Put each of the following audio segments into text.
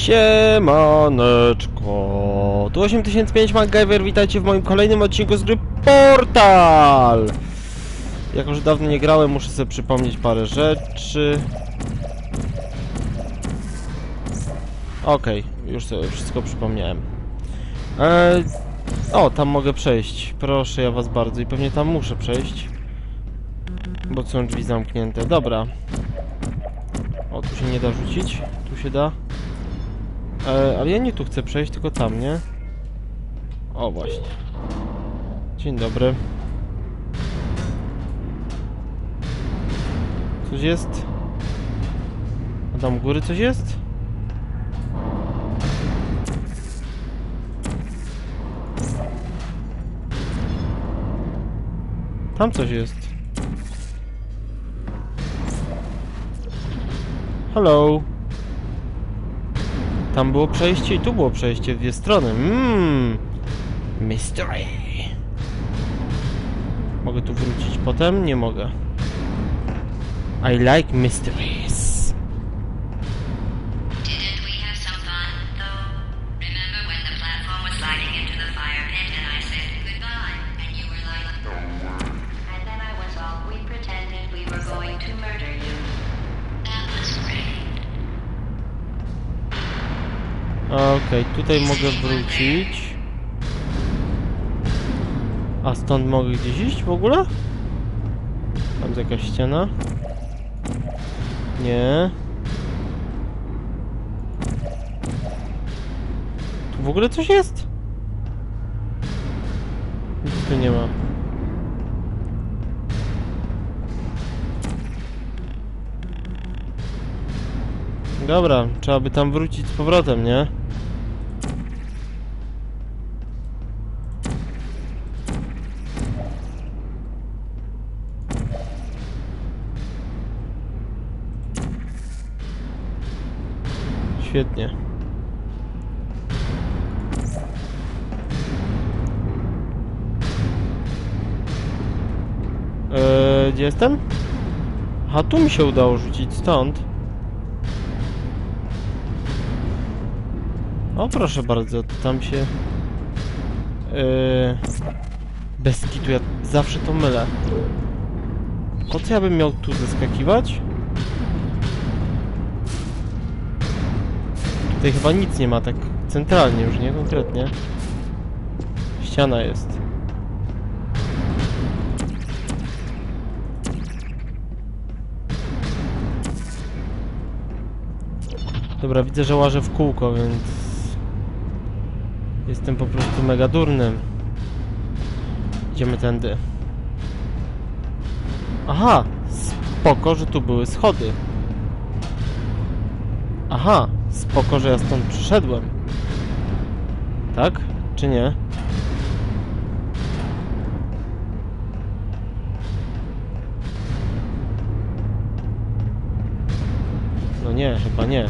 Siemaneczko, tu 8005 MacGyver, witajcie w moim kolejnym odcinku z gry Portal! Jako, że dawno nie grałem, muszę sobie przypomnieć parę rzeczy. Okej, już sobie wszystko przypomniałem. Eee, o, tam mogę przejść, proszę ja was bardzo i pewnie tam muszę przejść. Bo są drzwi zamknięte, dobra. O, tu się nie da rzucić, tu się da. E, ale ja nie tu chcę przejść, tylko tam, nie? O, właśnie. Dzień dobry. Coś jest? A tam u góry coś jest? Tam coś jest. Hello. Tam było przejście i tu było przejście dwie strony. Mmm. Mystery. Mogę tu wrócić potem? Nie mogę. I like mysteries. Okej, tutaj mogę wrócić. A stąd mogę gdzieś iść w ogóle? Tam jest jakaś ściana. Nie. Tu w ogóle coś jest? Nic tu nie ma. Dobra, trzeba by tam wrócić z powrotem, nie? Świetnie. Eee, gdzie jestem? Aha, tu mi się udało rzucić stąd. O, proszę bardzo, tam się... Eee, bez kitu, ja zawsze to mylę. Po co ja bym miał tu zeskakiwać? Tutaj chyba nic nie ma tak centralnie już, nie? Konkretnie. Ściana jest. Dobra, widzę, że łażę w kółko, więc... Jestem po prostu mega durnym. Idziemy tędy. Aha! Spoko, że tu były schody. Aha! Spoko, że ja stąd przyszedłem. Tak? Czy nie? No nie, chyba nie.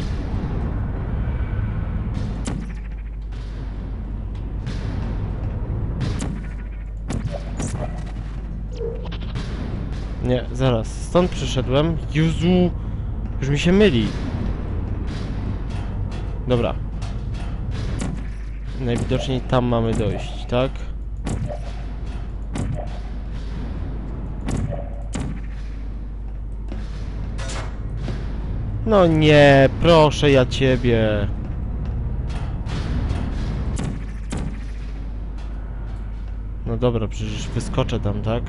Nie, zaraz. Stąd przyszedłem. Jezu! Już mi się myli. Dobra. Najwidoczniej tam mamy dojść, tak? No nie, proszę ja ciebie. No dobra, przecież wyskoczę tam, tak?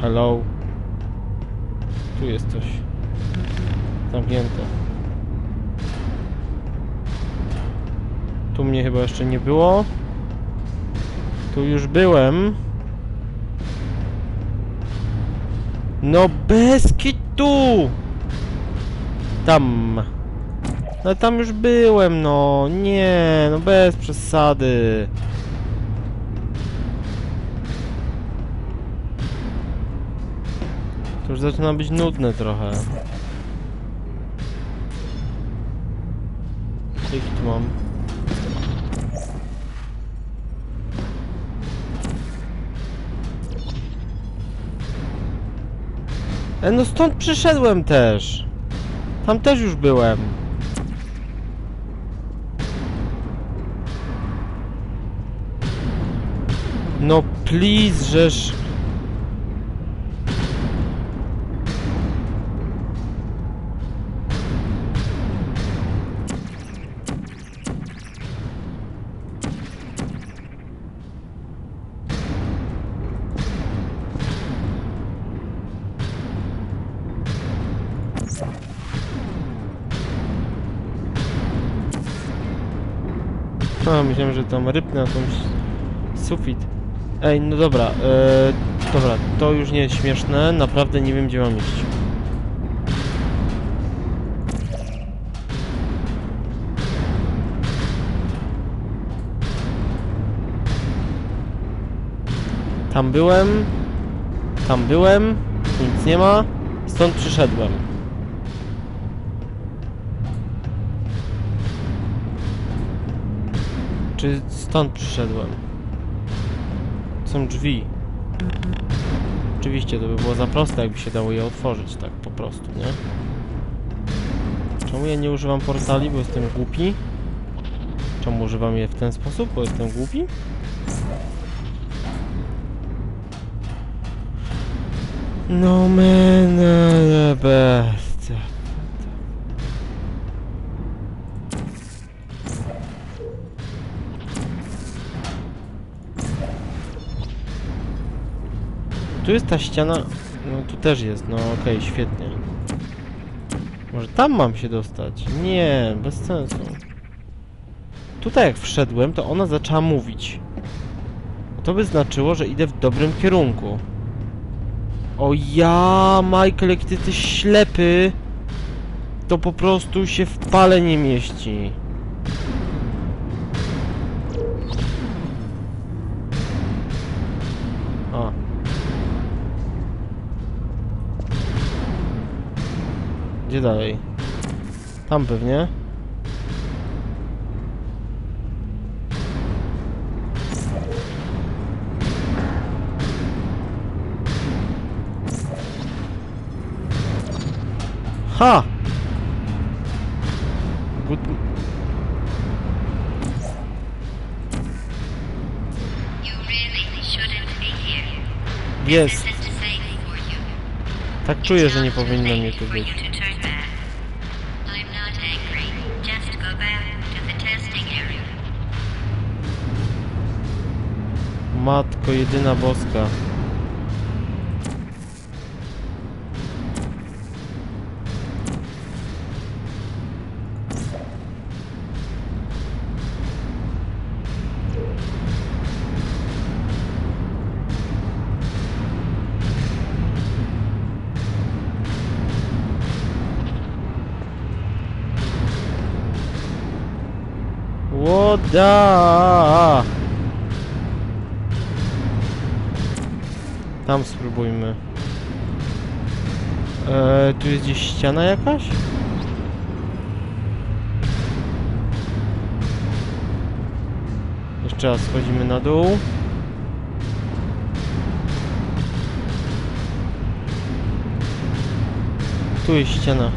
Hello. Tu jest coś. Zamknięte. Tu mnie chyba jeszcze nie było. Tu już byłem. No bez kitu! Tam. No tam już byłem, no. Nie, no bez przesady. To już zaczyna być nudne trochę. Jaki mam? E, no stąd przyszedłem też. Tam też już byłem. No please, żeż... myślałem, że tam tą s- sufit. Ej, no dobra, e, dobra, to już nie jest śmieszne, naprawdę nie wiem gdzie mam iść. Tam byłem, tam byłem, nic nie ma, stąd przyszedłem. Czy stąd przyszedłem? Są drzwi. Oczywiście, to by było za proste, jakby się dało je otworzyć, tak po prostu, nie? Czemu ja nie używam portali, bo jestem głupi? Czemu używam je w ten sposób, bo jestem głupi? No man, Tu jest ta ściana. No tu też jest, no okej, świetnie. Może tam mam się dostać? Nie, bez sensu. Tutaj jak wszedłem, to ona zaczęła mówić. To by znaczyło, że idę w dobrym kierunku. O ja, Michael, jak ty jesteś ślepy, to po prostu się w pale nie mieści. Gdzie dalej? Tam pewnie. Ha! Good... Jest. Tak czuję, że nie powinno mnie tu być. tylko jedyna boska. What the... Tam spróbujmy. Eee, tu jest gdzieś ściana jakaś? Jeszcze raz schodzimy na dół. Tu jest ściana.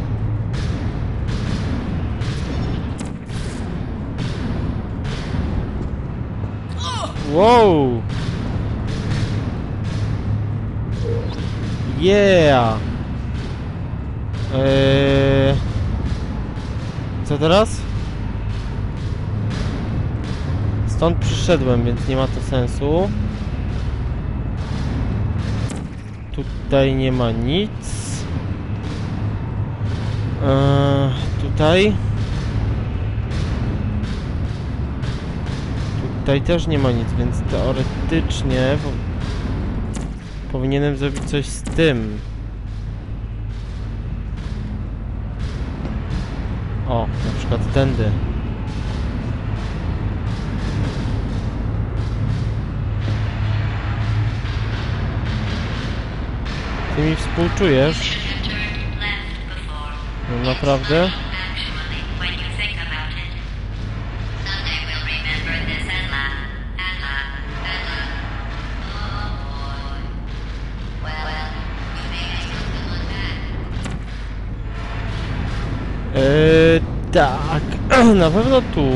Wow! Yeah! Eee... Co teraz? Stąd przyszedłem, więc nie ma to sensu. Tutaj nie ma nic. Eee, tutaj. Tutaj też nie ma nic, więc teoretycznie. Powinienem zrobić coś z tym. O, na przykład tędy. Ty mi współczujesz? No naprawdę? Na pewno tu.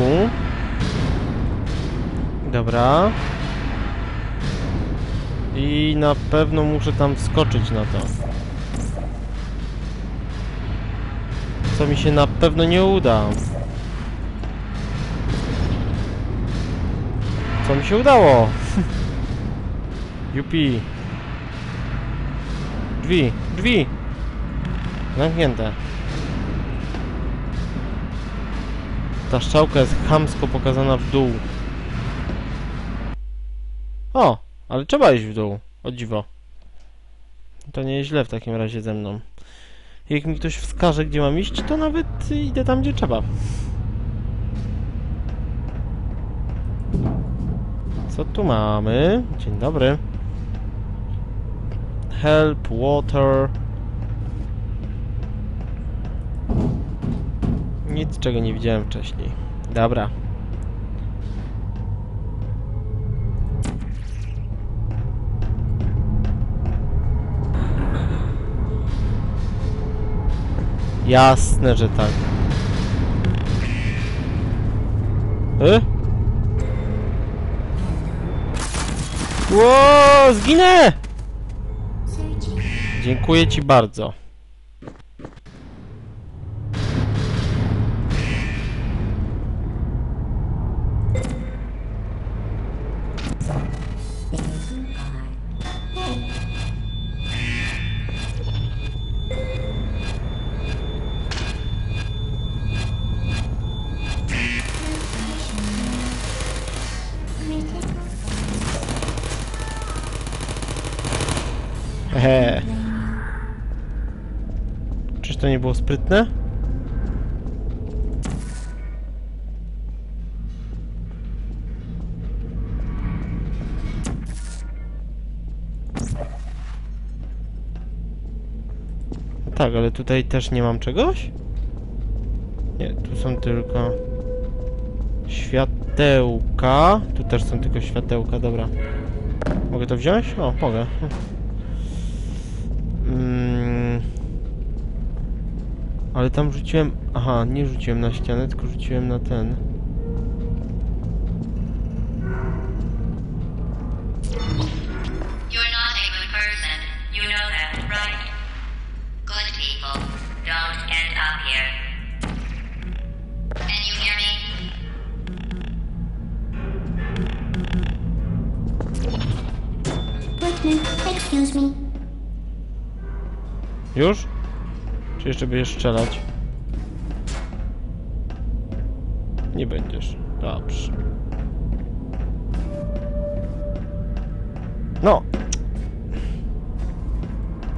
Dobra. I na pewno muszę tam wskoczyć na to. Co mi się na pewno nie uda. Co mi się udało? Jupi. Drzwi, drzwi. Zamknięte. Ta strzałka jest chamsko pokazana w dół. O, ale trzeba iść w dół. O dziwo. To nie jest źle w takim razie ze mną. Jak mi ktoś wskaże, gdzie mam iść, to nawet idę tam, gdzie trzeba. Co tu mamy? Dzień dobry. Help, water. Nic, czego nie widziałem wcześniej. Dobra. Jasne, że tak. Y? Ło, zginę! Dziękuję ci bardzo. To nie było sprytne? Tak, ale tutaj też nie mam czegoś? Nie, tu są tylko światełka. Tu też są tylko światełka, dobra. Mogę to wziąć? O, mogę. Mm. Ale tam rzuciłem... Aha, nie rzuciłem na ścianę, tylko rzuciłem na ten. Już? Czy jeszcze będziesz strzelać? Nie będziesz. Dobrze. No!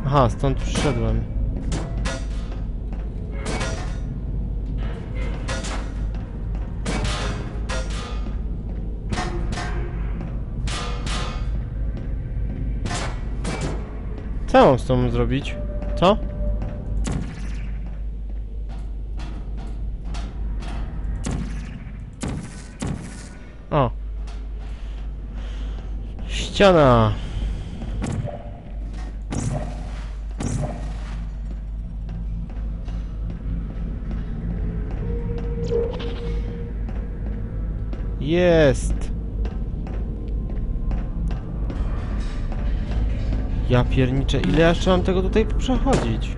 Aha, stąd przyszedłem. Co mam z tą zrobić? Co? Ściana. Jest. Ja pierniczę, ile jeszcze mam tego tutaj przechodzić?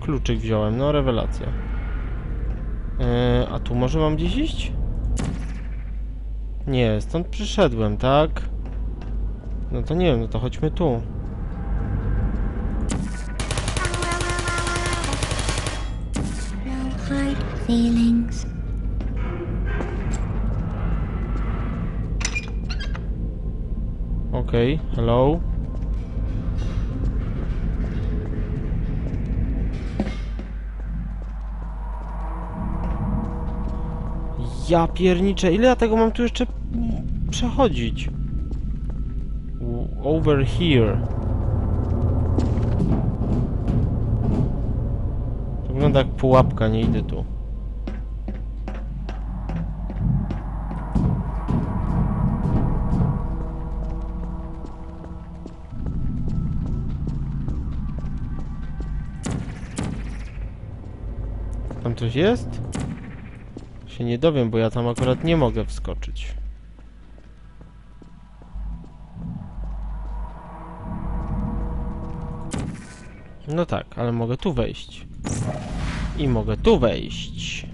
Kluczyk wziąłem, no rewelacja. Eee, a tu może mam gdzieś iść? Nie, stąd przyszedłem, tak? No to nie wiem, no to chodźmy tu. Feelings. Okej, hello. Ja pierniczę, ile ja tego mam tu jeszcze przechodzić? Over here. To wygląda jak pułapka, nie idę tu. coś jest? Się nie dowiem, bo ja tam akurat nie mogę wskoczyć. No tak, ale mogę tu wejść. I mogę tu wejść.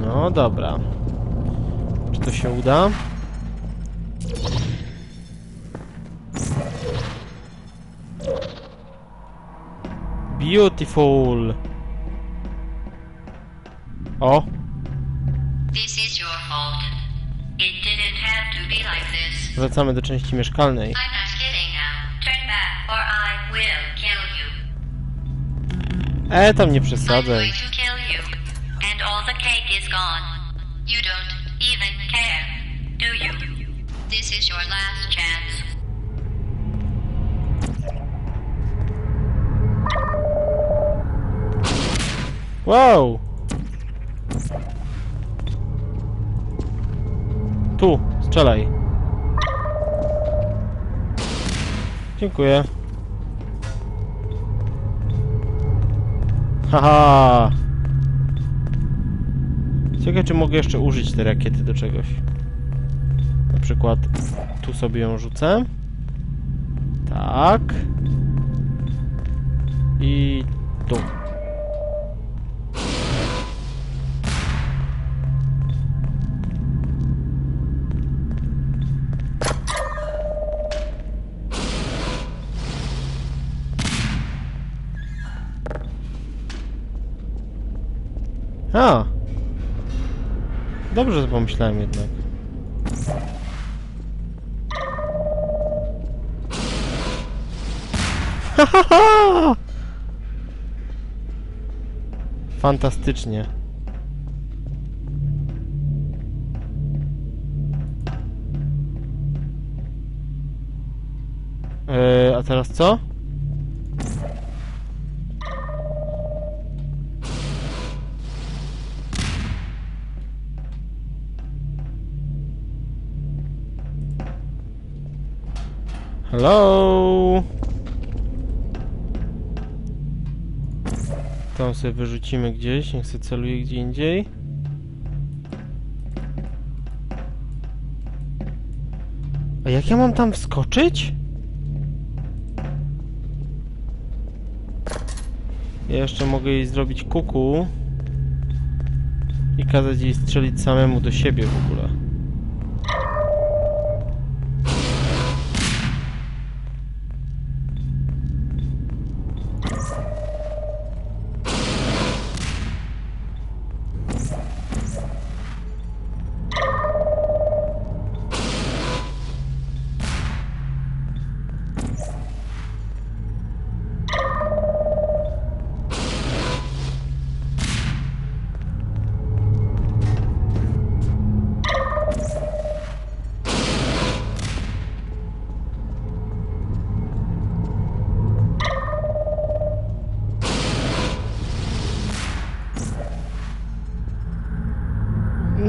No dobra. Czy to się uda? Beautiful. O, This is your fault. It didn't have to be like this. wracamy do części mieszkalnej. Is your last chance. Wow! Tu, strzelaj. Dziękuję. Haha! Ciekawe, czy mogę jeszcze użyć tej rakiety do czegoś. Na przykład tu sobie ją rzucę. Tak. I tu. A! Dobrze pomyślałem jednak. Ha! Fantastycznie. Eee, a teraz co? Hello? Tam sobie wyrzucimy gdzieś, niech sobie celuje gdzie indziej. A jak ja mam tam wskoczyć? Ja jeszcze mogę jej zrobić kuku i kazać jej strzelić samemu do siebie w ogóle.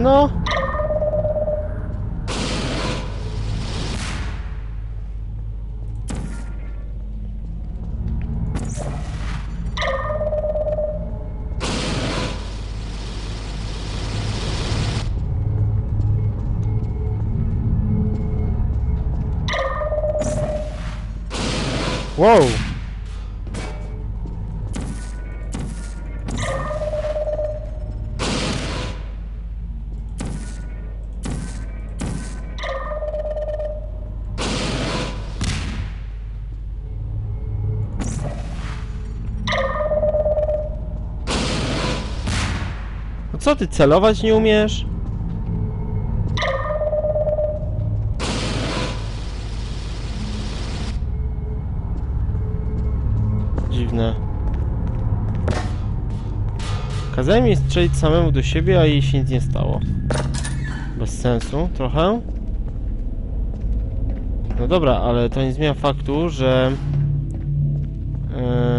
No. Wow. Co ty celować nie umiesz? Dziwne. Kazałem jej strzelić samemu do siebie, a jej się nic nie stało. Bez sensu trochę. No dobra, ale to nie zmienia faktu, że... Yy...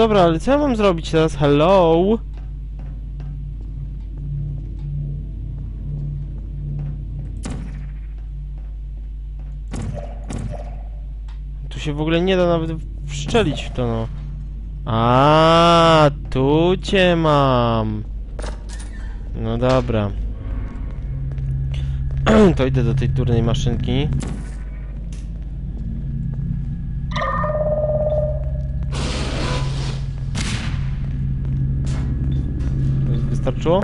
dobra, ale co ja mam zrobić teraz? Hello? Tu się w ogóle nie da nawet wszczelić w to, no. A, tu cię mam. No dobra. To idę do tej turnej maszynki. Wystarczyło?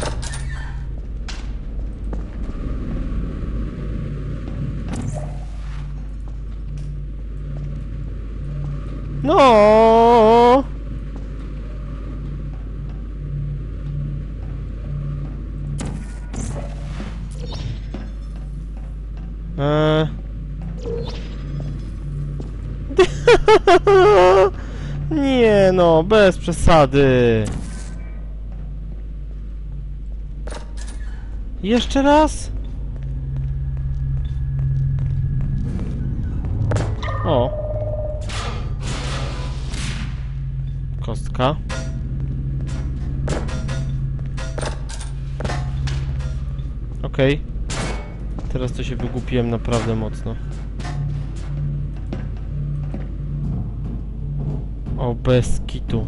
No. Eee. Nie no, bez przesady. Jeszcze raz? O. Kostka. Okej. Teraz to się wygłupiłem naprawdę mocno. O, bez kitu.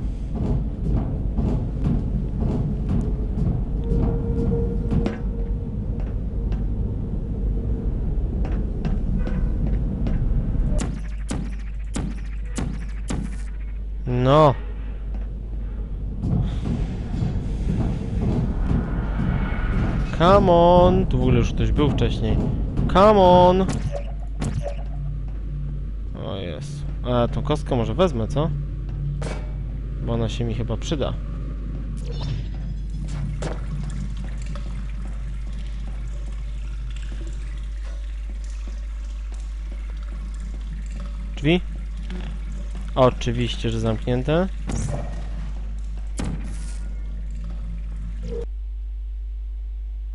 Come on. Tu w ogóle już ktoś był wcześniej. Come on. O jest. A tą kostkę może wezmę, co? Bo ona się mi chyba przyda. Drzwi? Oczywiście, że zamknięte.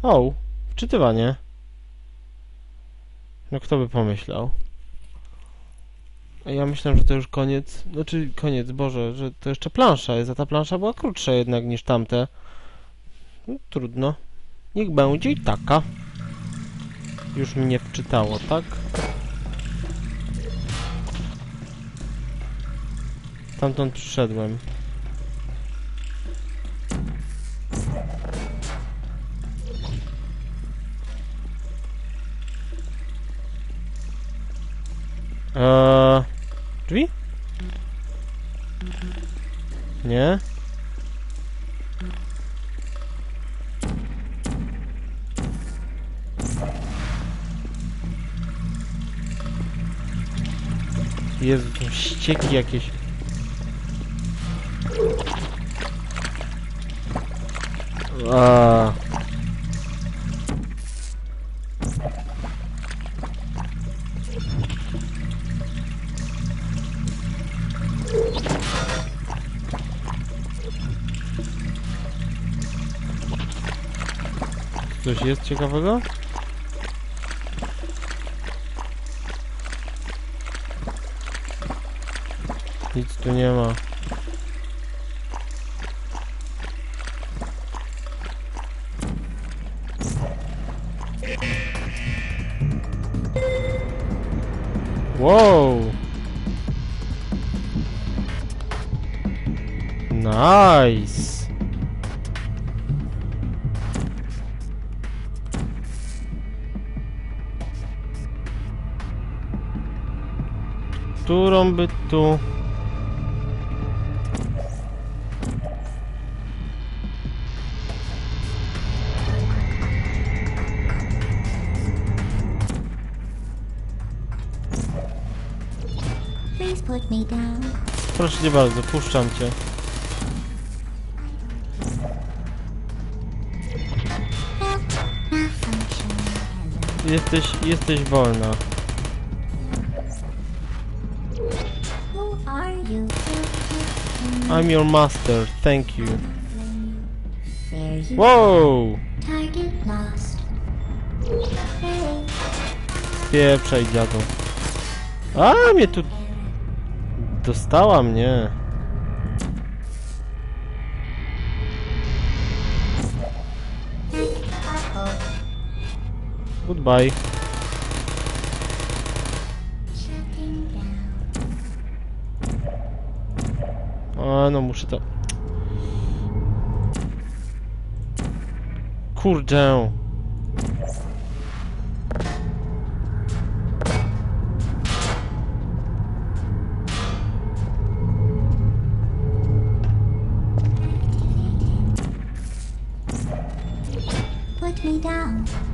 O, wczytywanie. No kto by pomyślał? Ja myślałem, że to już koniec. Znaczy, koniec, Boże, że to jeszcze plansza jest, a ta plansza była krótsza jednak niż tamte. No, trudno. Niech będzie i taka. Już mnie wczytało, tak? Stamtąd przyszedłem. Eee, drzwi? Nie? Jezu, ścieki jakieś. A. Coś jest ciekawego? Nic tu nie ma. Którą by tu... Proszę cię bardzo, puszczam cię. Jesteś, jesteś wolna. I'm your master, thank you. There you! Target lost. Pieprzaj dziadu. A mnie tu... Dostała mnie. Goodbye. No muszę to... Kurde.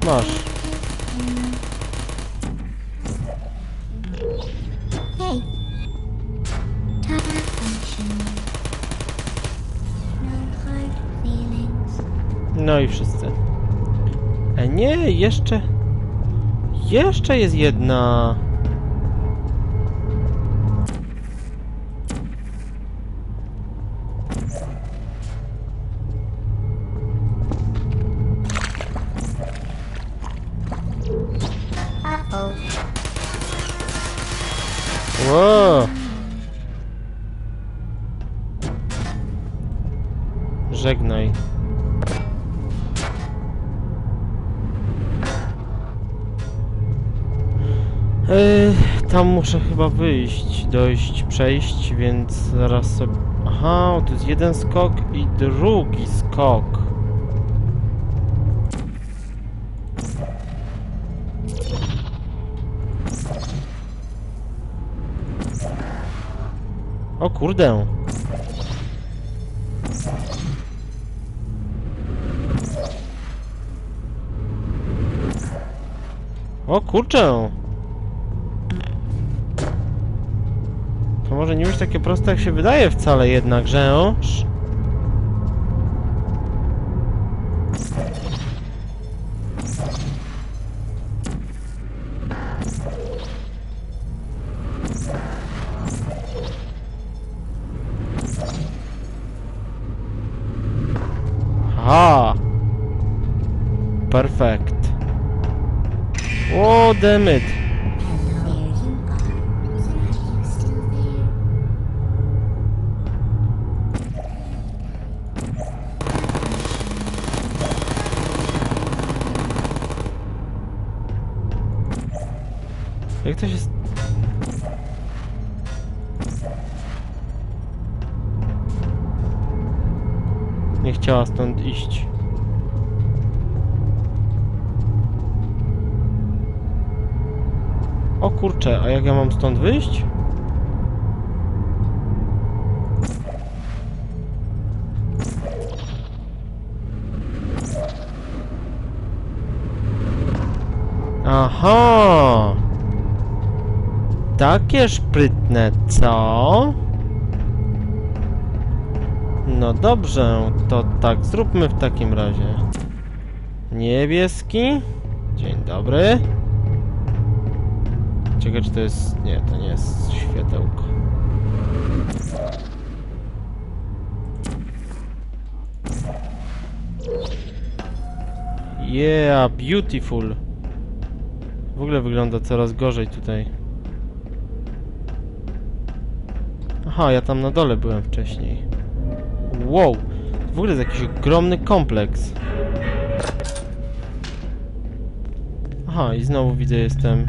Masz. No i wszyscy. E, nie, jeszcze... Jeszcze jest jedna... chyba wyjść, dojść, przejść, więc zaraz sobie... Aha, tu jest jeden skok i drugi skok. O kurde. O kurczę. Może nie być takie proste jak się wydaje wcale jednakże. o? Sz- Aha! Perfect. Oh, Nie chciała stąd iść. O kurczę, a jak ja mam stąd wyjść? Aha! Takie szprytne, co? No dobrze, to tak zróbmy w takim razie. Niebieski. Dzień dobry. Ciekawe, czy to jest... Nie, to nie jest światełko. Yeah, beautiful. W ogóle wygląda coraz gorzej tutaj. Aha, ja tam na dole byłem wcześniej. Wow! W ogóle jest jakiś ogromny kompleks. Aha, i znowu widzę, jestem.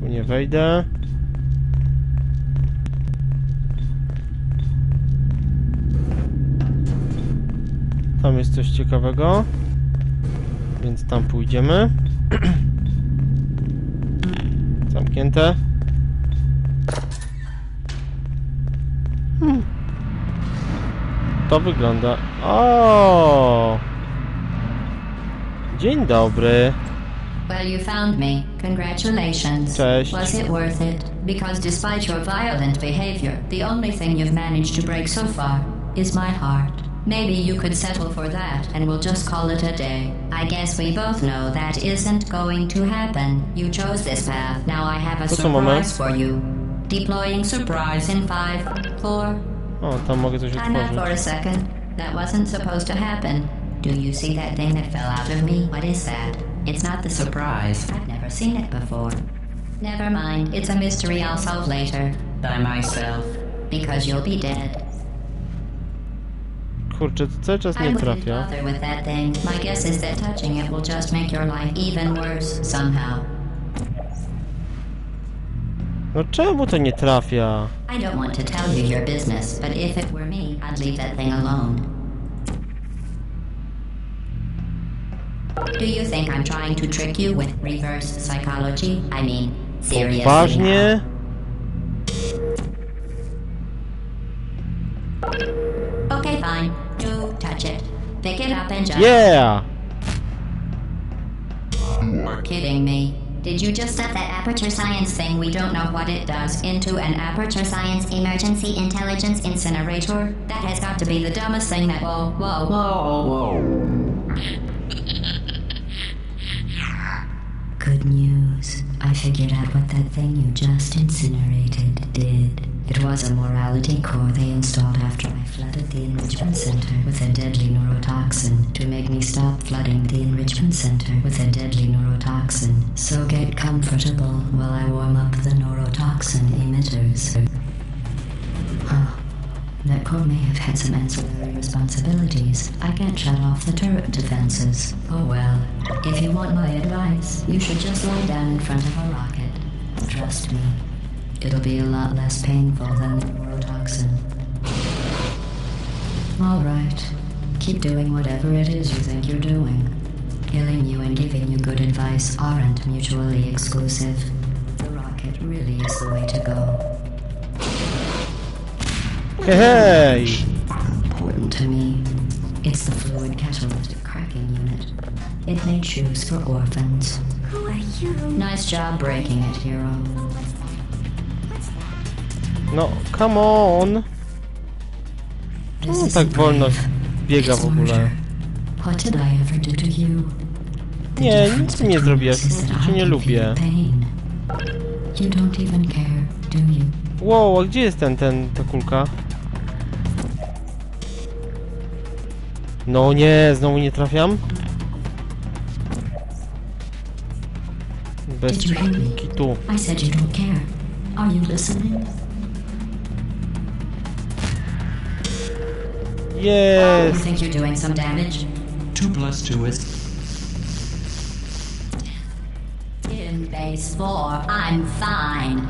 Tu nie wejdę. Tam jest coś ciekawego. Więc tam pójdziemy. Zamknięte. Hmm. To wygląda... O! Dzień dobry. Well, you found me. Congratulations. Cześć. Was it worth it? Because despite your violent behavior, the only thing you've managed to break so far is my heart. Maybe you could settle for that and we'll just call it a day. I guess we both know that isn't going to happen. You chose this path. Now I have a a surprise for you. Deploying surprise in five, four. O, tam mogę coś out for a second. That wasn't supposed to happen. Do you see that thing that fell out of me? What is that? It's not the surprise. I've never seen it before. Never mind. It's a mystery I'll solve later. by myself. Because you'll be dead. Kurczę, to cały czas nie trafia. No czemu to nie trafia? I don't want to tell you your business, but if it were me, I'd leave that thing alone. Do you think I'm trying to trick you with reverse psychology? I mean, seriously. Poważnie? Pick it up and just. Yeah! You're kidding me. Did you just set that aperture science thing we don't know what it does into an aperture science emergency intelligence incinerator? That has got to be the dumbest thing that. Whoa whoa, whoa, whoa. Good news. I figured out what that thing you just incinerated did. It was a morality core they installed after I flooded the enrichment center with a deadly neurotoxin to make me stop flooding the enrichment center with a deadly neurotoxin. So get comfortable while I warm up the neurotoxin emitters. Huh. That core may have had some ancillary responsibilities. I can't shut off the turret defenses. Oh well. If you want my advice, you should just lie down in front of a rocket. Trust me. It'll be a lot less painful than the neurotoxin. Alright. Keep doing whatever it is you think you're doing. Killing you and giving you good advice aren't mutually exclusive. The rocket really is the way to go. Hej, hej! important to me. It's the fluid catalytic cracking unit. It made shoes for orphans. Who are you? Nice job breaking it, hero. No, come on! This No, isn't tak wolno brave. Biega w ogóle. Nie, nic mi nie prostu cię nie lubię. Wow, a gdzie jest ten, ten, ta kulka? No nie, znowu nie trafiam? Bez kitu. I said you don't care. Are you listening? You think you're doing some damage? Two plus two is In base four, I'm fine.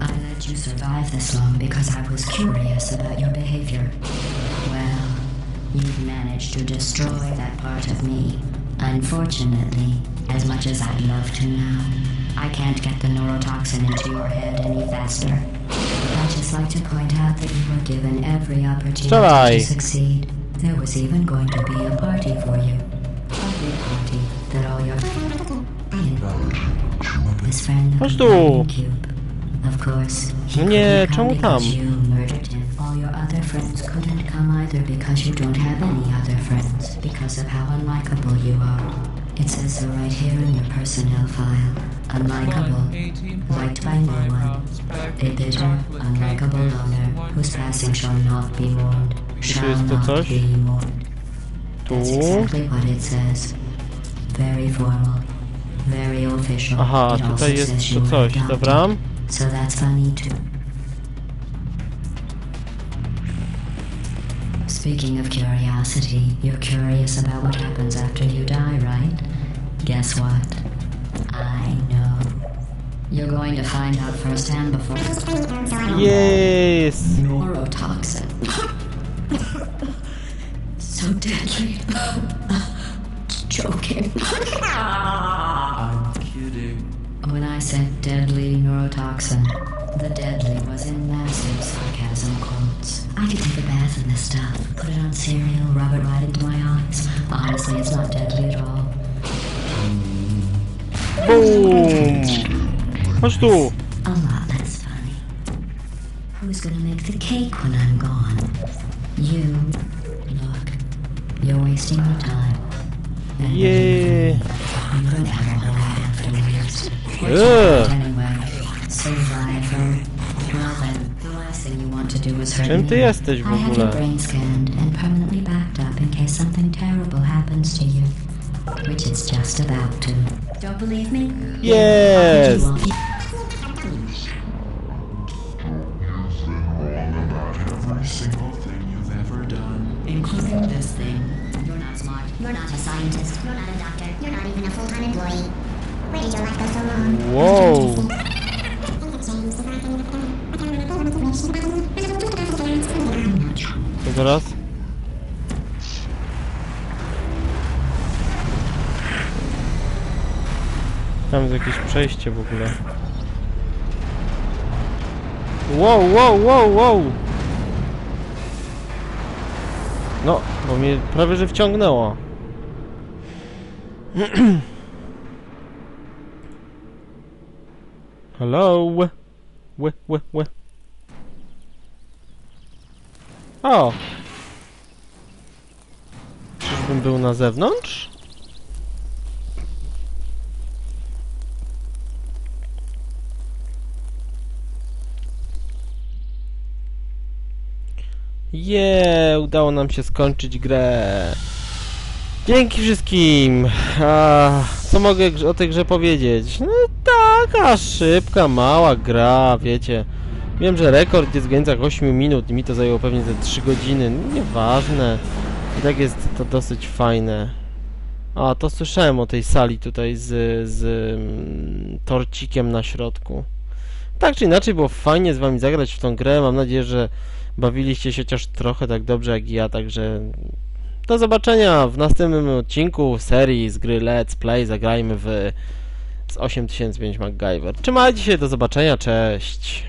I let you survive this long because I was curious about your behavior. Well, you've managed to destroy that part of me. Unfortunately, as much as I'd love to now, I can't get the neurotoxin into your head any faster. Like to point out that you were given every opportunity Strzelaj. to succeed. There was even going to be a party for you. A big party that all your his friend Chodź tu. cube. Of course, he nie, czemu tam? because you murdered him. All your other friends couldn't come either because you don't have any other friends because of how unlikable you are. It says so right here in your personnel file. Unlikable, liked by no one. A bitter, unlikable loner whose passing shall not be mourned. Shall not be mourned. That's exactly what it says. Very formal. Very official. Aha, tutaj jest to coś, dobra? So that's funny too. Speaking of curiosity, you're curious about what happens after you die, right? Guess what? I know. You're going to find out firsthand before Jest! neurotoxin. so deadly. Joking. I'm kidding. When I said deadly neurotoxin, the deadly was in massive sarcasm quotes. I could take a bath in this stuff, put it on cereal, rub it right into my eyes. Honestly, it's not deadly at all. Boom! Chodź tu! A lot less funny. Who's gonna make the cake when I'm gone? You. Look, you're wasting your time. And Yeah. I'm gonna have a lot afterwards. Ugh. Anyway. Well then, the last thing you want to do is hurt Czym me. ty jesteś w I had your brain scanned and permanently backed up in case something terrible happens to you. Which it's just about to. Don't believe me? Yes! Jakieś przejście w ogóle. Wow, wow, wow, wow! No, bo mnie prawie że wciągnęło. Hello? Ły, ły, ły. O! Czyżbym był na zewnątrz? Je, udało nam się skończyć grę. Dzięki wszystkim. A, co mogę o tej grze powiedzieć? No taka szybka, mała gra, wiecie. Wiem, że rekord jest w granicach 8 minut i mi to zajęło pewnie te 3 godziny. No, Nieważne. I tak jest to dosyć fajne. A, to słyszałem o tej sali tutaj z, z mm, torcikiem na środku. Tak czy inaczej było fajnie z wami zagrać w tą grę. Mam nadzieję, że bawiliście się chociaż trochę tak dobrze jak ja, także do zobaczenia w następnym odcinku serii z gry Let's Play. Zagrajmy w z 8005 MacGyver. Trzymajcie się, do zobaczenia, cześć.